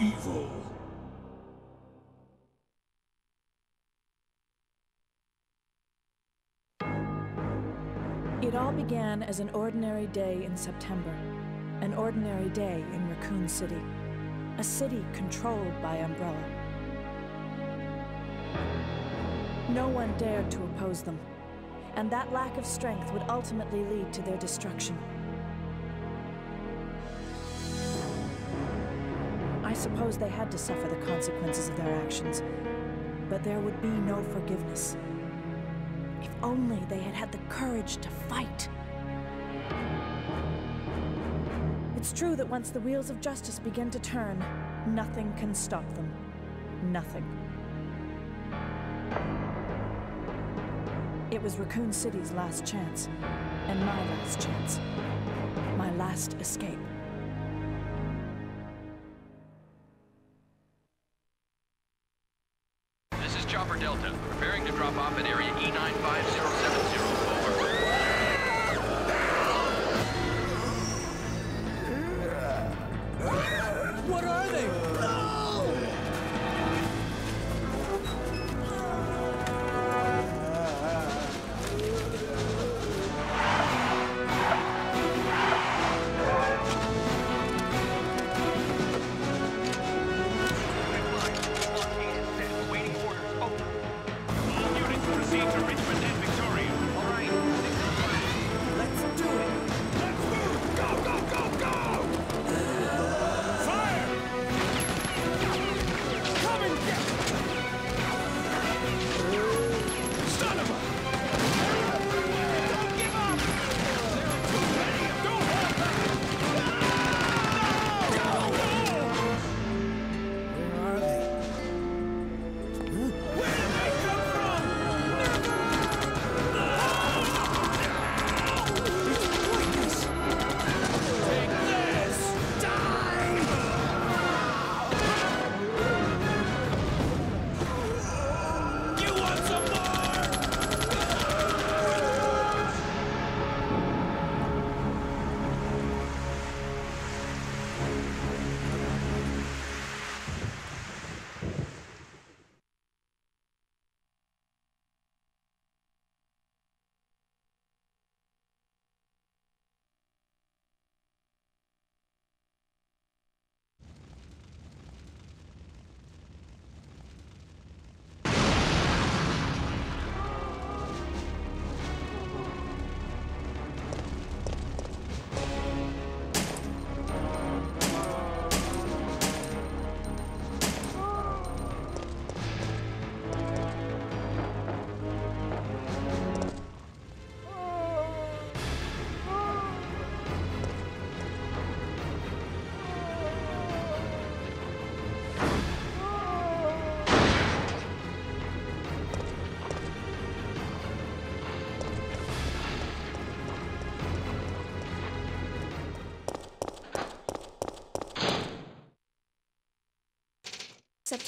evil. It all began as an ordinary day in September. An ordinary day in Raccoon City. A city controlled by Umbrella. No one dared to oppose them, and that lack of strength would ultimately lead to their destruction. Suppose they had to suffer the consequences of their actions, but there would be no forgiveness. If only they had had the courage to fight. It's true that once the wheels of justice begin to turn, nothing can stop them. Nothing. It was Raccoon City's last chance, and my last chance. My last escape.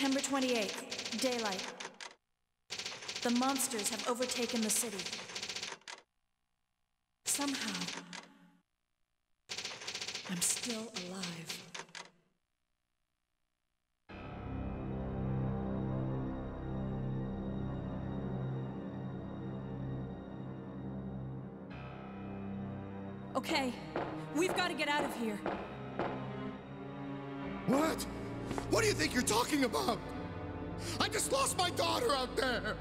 September 28th, daylight. The monsters have overtaken the city. Somehow, I'm still alive. Okay, we've got to get out of here. What? What do you think you're talking about? I just lost my daughter out there.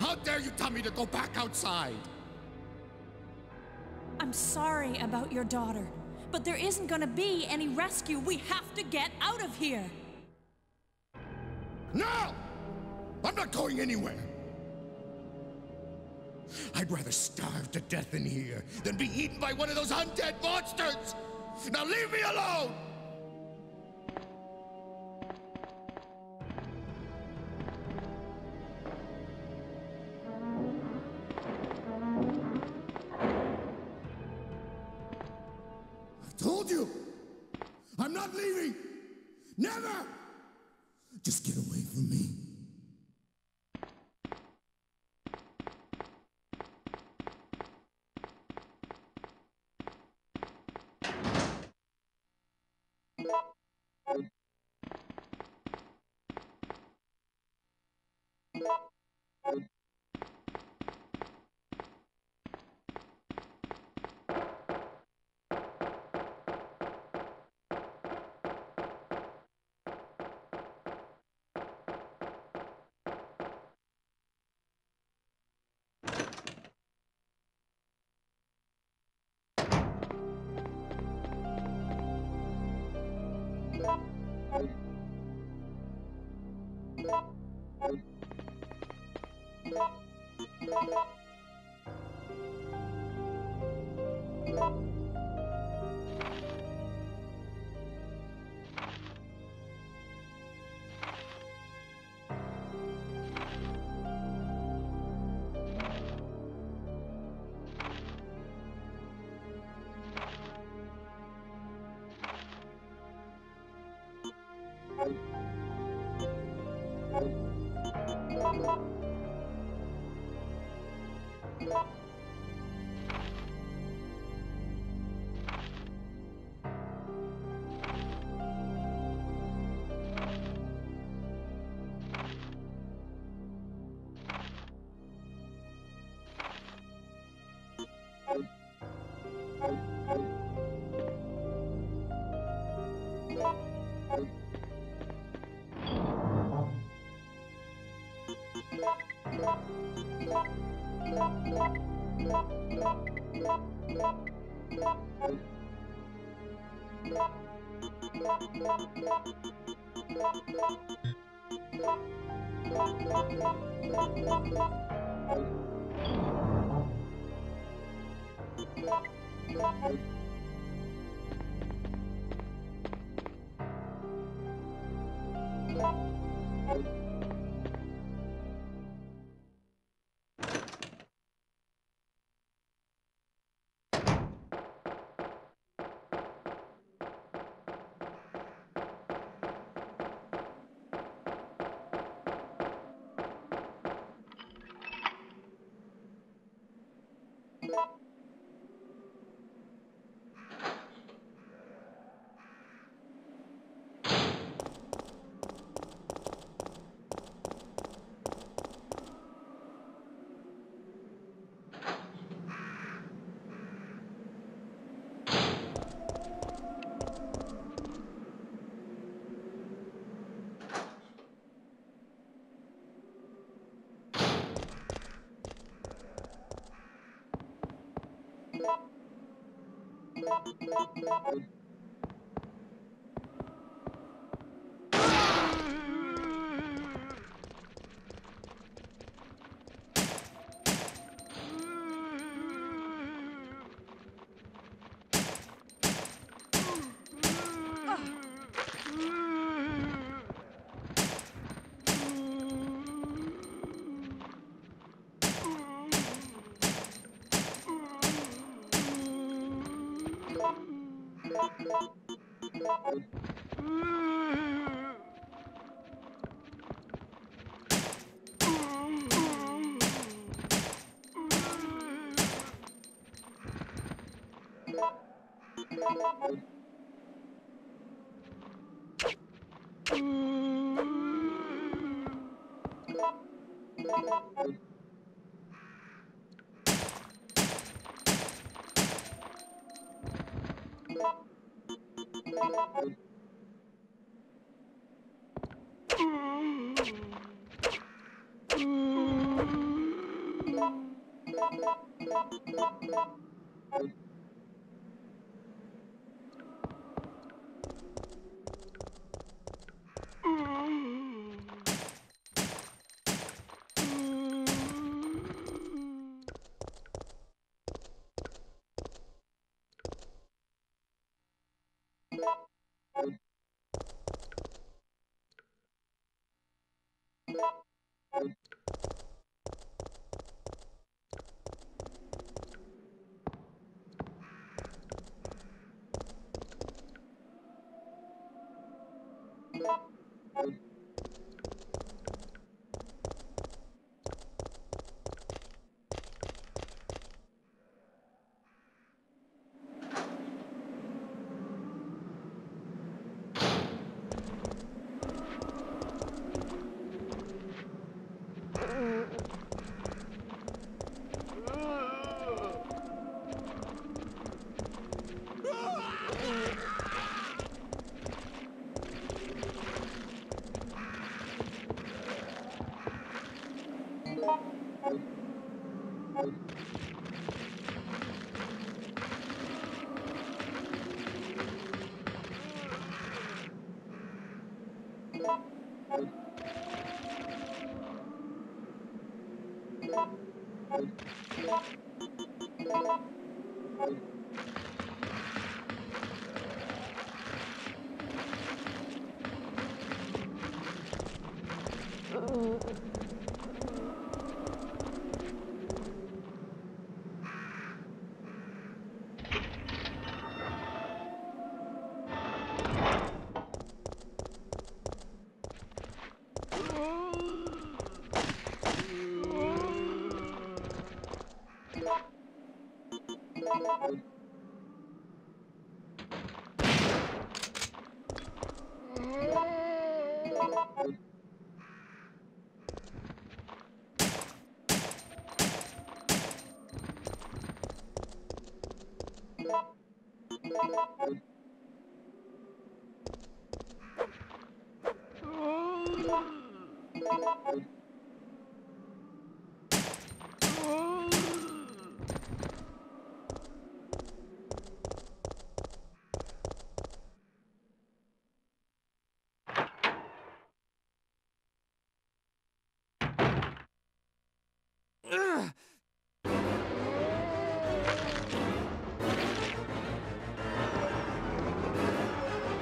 How dare you tell me to go back outside? I'm sorry about your daughter, but there isn't gonna be any rescue. We have to get out of here. No! I'm not going anywhere. I'd rather starve to death in here than be eaten by one of those undead monsters! Now leave me alone! Told you! I'm not leaving! Never! Just get away from me. Thank you. Thank you.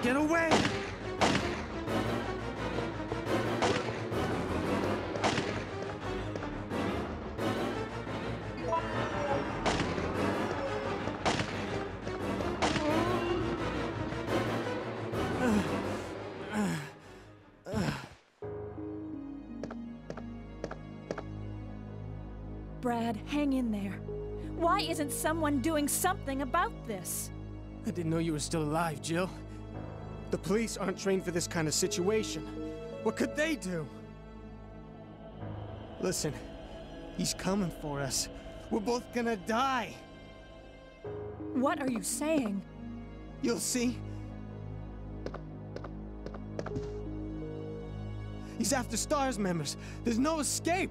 Get away! Brad, hang in there. Why isn't someone doing something about this? I didn't know you were still alive, Jill. The police aren't trained for this kind of situation. What could they do? Listen, he's coming for us. We're both gonna die. What are you saying? You'll see. He's after STARS members. There's no escape.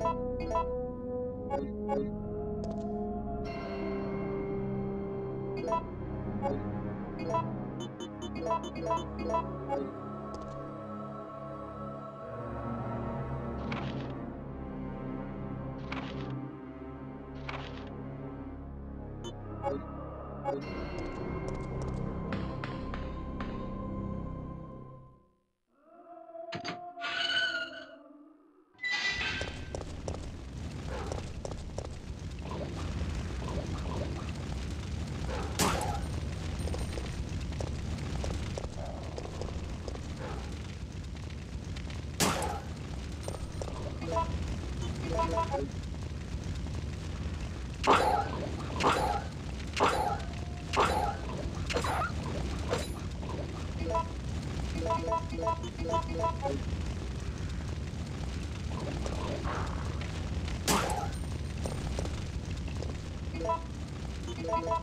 Bye.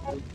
Thank you.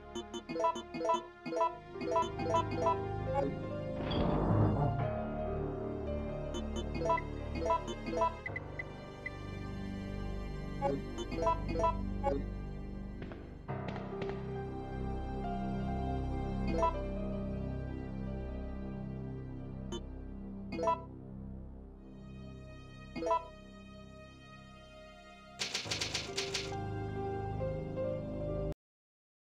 you